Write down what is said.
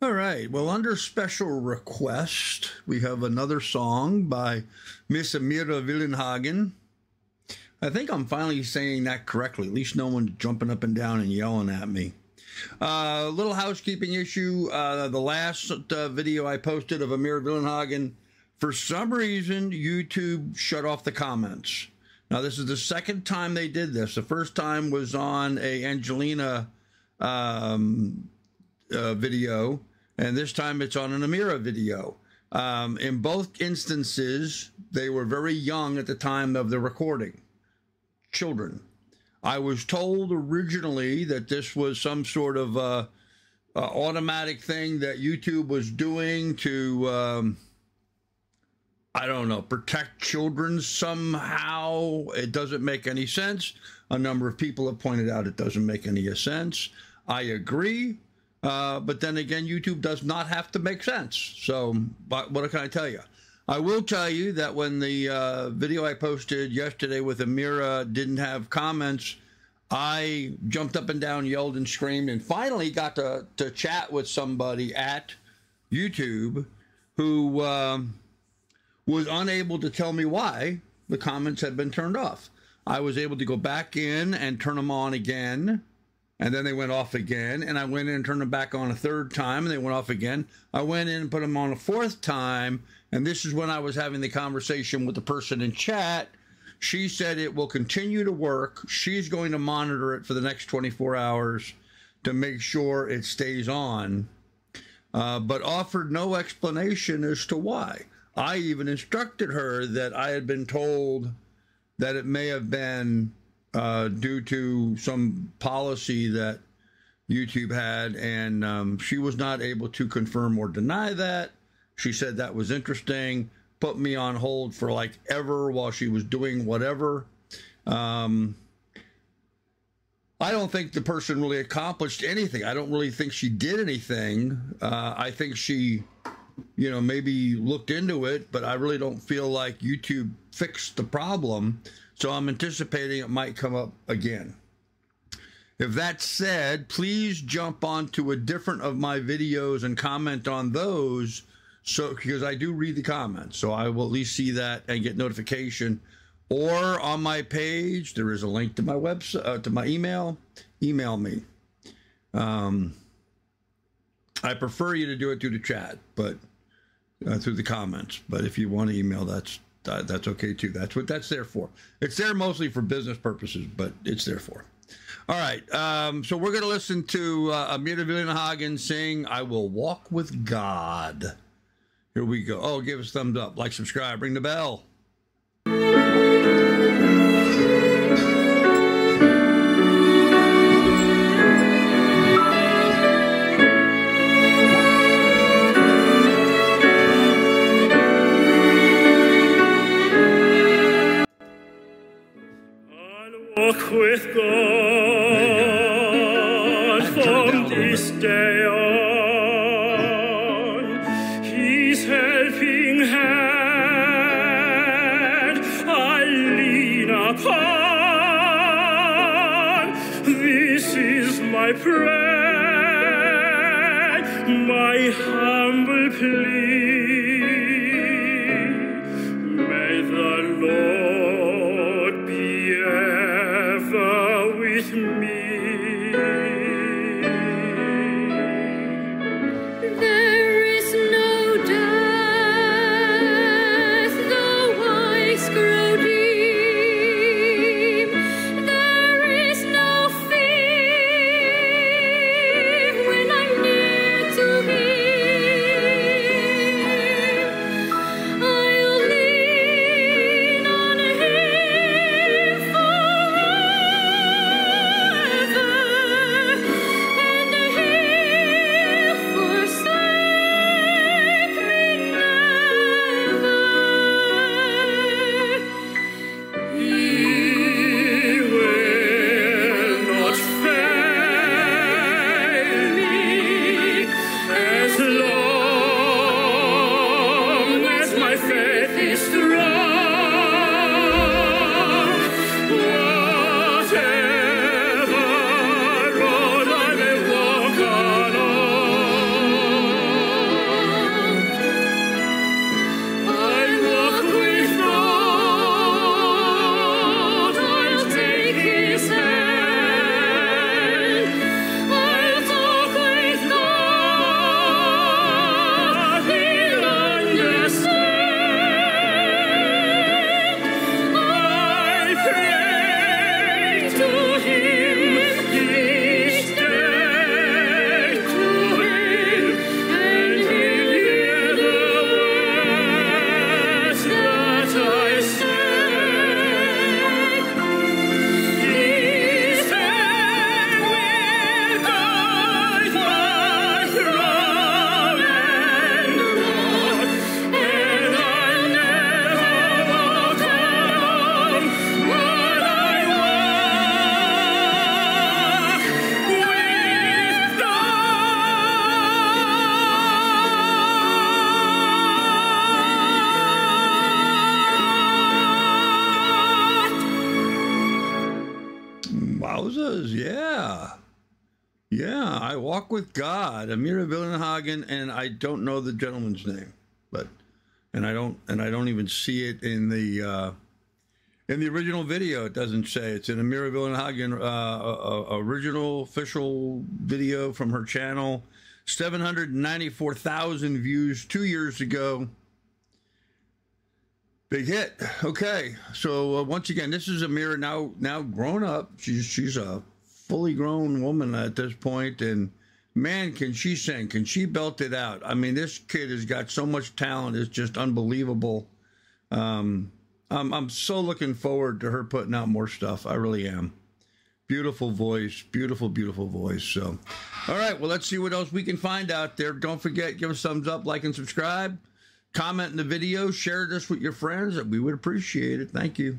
All right. Well, under special request, we have another song by Miss Amira Willighagen. I think I'm finally saying that correctly. At least no one's jumping up and down and yelling at me. A uh, little housekeeping issue. Uh, the last uh, video I posted of Amira Willighagen, for some reason, YouTube shut off the comments. Now, this is the second time they did this. The first time was on a Angelina um, uh, video and this time it's on an Amira video. Um, in both instances, they were very young at the time of the recording, children. I was told originally that this was some sort of uh, uh, automatic thing that YouTube was doing to, um, I don't know, protect children somehow. It doesn't make any sense. A number of people have pointed out it doesn't make any sense. I agree. Uh, but then again, YouTube does not have to make sense. So, but what can I tell you? I will tell you that when the uh, video I posted yesterday with Amira didn't have comments, I jumped up and down, yelled and screamed, and finally got to, to chat with somebody at YouTube who um, was unable to tell me why the comments had been turned off. I was able to go back in and turn them on again and then they went off again. And I went in and turned them back on a third time, and they went off again. I went in and put them on a fourth time, and this is when I was having the conversation with the person in chat. She said it will continue to work. She's going to monitor it for the next 24 hours to make sure it stays on, uh, but offered no explanation as to why. I even instructed her that I had been told that it may have been uh, due to some policy that YouTube had, and um, she was not able to confirm or deny that. She said that was interesting, put me on hold for like ever while she was doing whatever. Um, I don't think the person really accomplished anything. I don't really think she did anything. Uh, I think she, you know, maybe looked into it, but I really don't feel like YouTube fixed the problem. So I'm anticipating it might come up again. If that said, please jump onto a different of my videos and comment on those. So, because I do read the comments, so I will at least see that and get notification. Or on my page, there is a link to my website, uh, to my email. Email me. Um, I prefer you to do it through the chat, but uh, through the comments. But if you want to email, that's uh, that's okay too. That's what that's there for. It's there mostly for business purposes, but it's there for. All right. Um, so we're going to listen to uh, Amira Willighagen sing I Will Walk with God. Here we go. Oh, give us thumbs up, like, subscribe, ring the bell. Walk with God from this day on. His helping hand I lean upon. This is my prayer, my humble plea. Walk with God, Amira Willighagen, and I don't know the gentleman's name, but and I don't and I don't even see it in the uh, in the original video. It doesn't say it's an Amira Willighagen uh, original official video from her channel. Seven hundred ninety four thousand views two years ago. Big hit. Okay, so uh, once again, this is Amira now now grown up. She's she's a fully grown woman at this point, and man, can she sing? Can she belt it out? I mean, this kid has got so much talent; it's just unbelievable. Um, I'm I'm so looking forward to her putting out more stuff. I really am. Beautiful voice, beautiful, beautiful voice. So, all right, well, let's see what else we can find out there. Don't forget, give us thumbs up, like, and subscribe. Comment in the video, share this with your friends. We would appreciate it. Thank you.